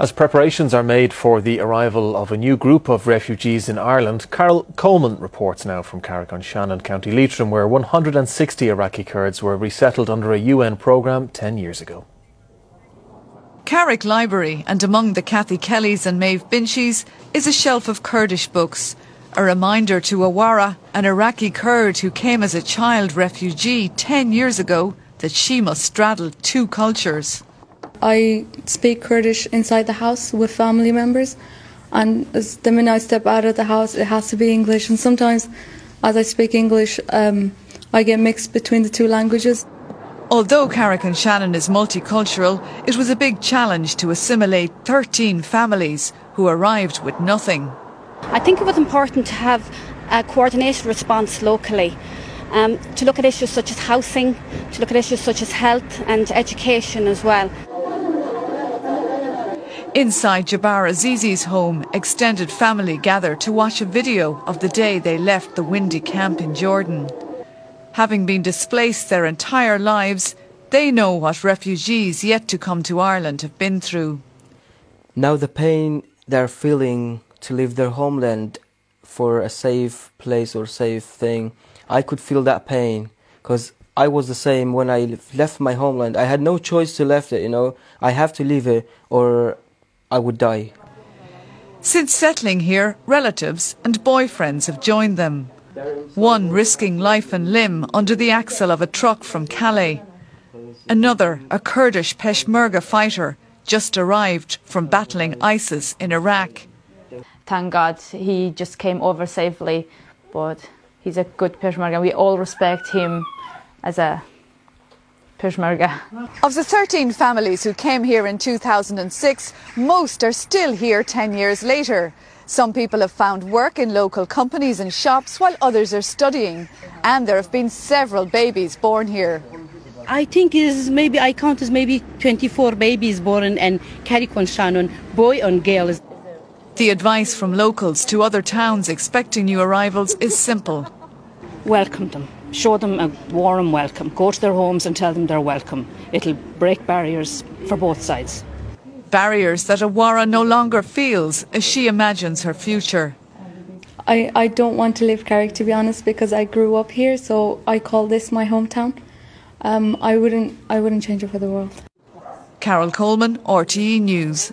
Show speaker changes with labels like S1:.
S1: As preparations are made for the arrival of a new group of refugees in Ireland, Carol Coleman reports now from Carrick-on-Shannon, County Leitrim, where 160 Iraqi Kurds were resettled under a UN programme 10 years ago.
S2: Carrick Library, and among the Cathy Kellys and Maeve Binchys, is a shelf of Kurdish books. A reminder to Awara, an Iraqi Kurd who came as a child refugee 10 years ago, that she must straddle two cultures.
S3: I speak Kurdish inside the house with family members, and as the minute I step out of the house, it has to be English. And sometimes, as I speak English, um, I get mixed between the two languages.
S2: Although Carrick and Shannon is multicultural, it was a big challenge to assimilate 13 families who arrived with nothing.
S4: I think it was important to have a coordinated response locally. Um, to look at issues such as housing, to look at issues such as health and education as well.
S2: Inside Jabbar Azizi's home, extended family gather to watch a video of the day they left the windy camp in Jordan. Having been displaced their entire lives, they know what refugees yet to come to Ireland have been through.
S5: Now the pain they're feeling to leave their homeland for a safe place or safe thing, I could feel that pain because I was the same when I left my homeland. I had no choice to leave it, you know. I have to leave it or I would die.
S2: Since settling here, relatives and boyfriends have joined them. One risking life and limb under the axle of a truck from Calais. Another, a Kurdish Peshmerga fighter, just arrived from battling ISIS in Iraq.
S6: Thank God he just came over safely, but he's a good Peshmerga. We all respect him as a Peshmerga.
S2: Of the 13 families who came here in 2006, most are still here 10 years later. Some people have found work in local companies and shops while others are studying. And there have been several babies born here.
S7: I think is maybe I count as maybe 24 babies born and Carrick-on-Shannon, boy and girl.
S2: The advice from locals to other towns expecting new arrivals is simple.
S7: Welcome them show them a warm welcome. Go to their homes and tell them they're welcome. It'll break barriers for both sides.
S2: Barriers that Awara no longer feels as she imagines her future.
S3: I, I don't want to leave Carrick to be honest because I grew up here, so I call this my hometown. Um, I wouldn't I wouldn't change it for the world.
S2: Carol Coleman, RTE News.